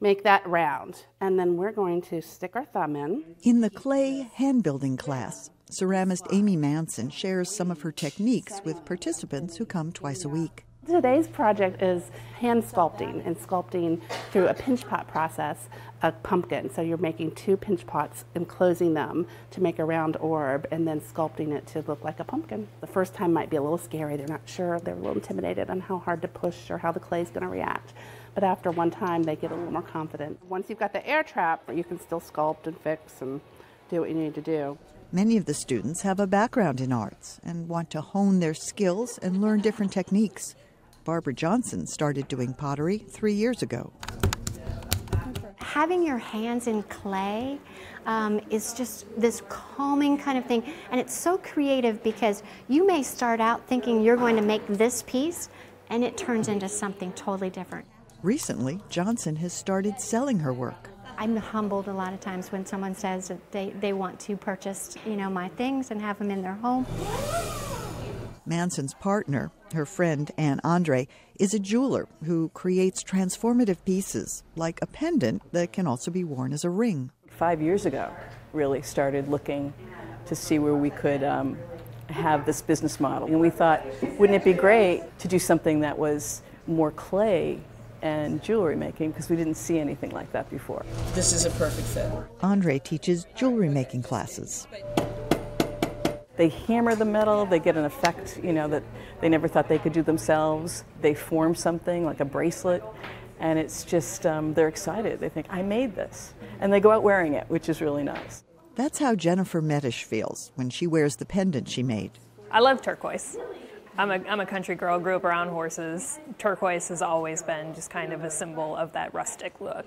make that round. And then we're going to stick our thumb in. In the clay hand building class, ceramist Amy Manson shares some of her techniques with participants who come twice a week. Today's project is hand sculpting and sculpting through a pinch pot process a pumpkin. So you're making two pinch pots and closing them to make a round orb and then sculpting it to look like a pumpkin. The first time might be a little scary. They're not sure. They're a little intimidated on how hard to push or how the clay is going to react. But after one time, they get a little more confident. Once you've got the air trap, you can still sculpt and fix and do what you need to do. Many of the students have a background in arts and want to hone their skills and learn different techniques. Barbara Johnson started doing pottery three years ago. Having your hands in clay um, is just this calming kind of thing, and it's so creative because you may start out thinking you're going to make this piece, and it turns into something totally different. Recently, Johnson has started selling her work. I'm humbled a lot of times when someone says that they, they want to purchase, you know, my things and have them in their home. Manson's partner, her friend Anne Andre, is a jeweler who creates transformative pieces, like a pendant that can also be worn as a ring. Five years ago, really started looking to see where we could um, have this business model. And we thought, wouldn't it be great to do something that was more clay and jewelry making because we didn't see anything like that before. This is a perfect fit. Andre teaches jewelry making classes they hammer the metal, they get an effect, you know, that they never thought they could do themselves. They form something like a bracelet, and it's just, um, they're excited. They think, I made this. And they go out wearing it, which is really nice. That's how Jennifer Medish feels when she wears the pendant she made. I love turquoise. I'm a, I'm a country girl, grew up around horses. Turquoise has always been just kind of a symbol of that rustic look.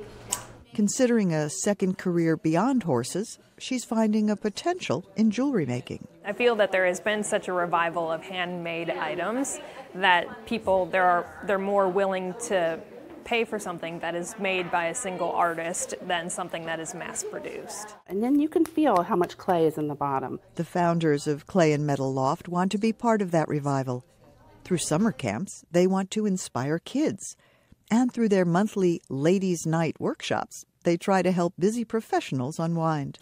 Considering a second career beyond horses, she's finding a potential in jewelry making. I feel that there has been such a revival of handmade items that people there are they're more willing to pay for something that is made by a single artist than something that is mass produced. And then you can feel how much clay is in the bottom. The founders of Clay and Metal Loft want to be part of that revival. Through summer camps, they want to inspire kids and through their monthly Ladies' Night workshops, they try to help busy professionals unwind.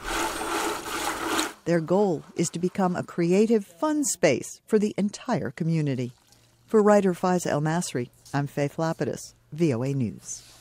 Their goal is to become a creative, fun space for the entire community. For writer Faiza Elmasry, I'm Faith Lapidus, VOA News.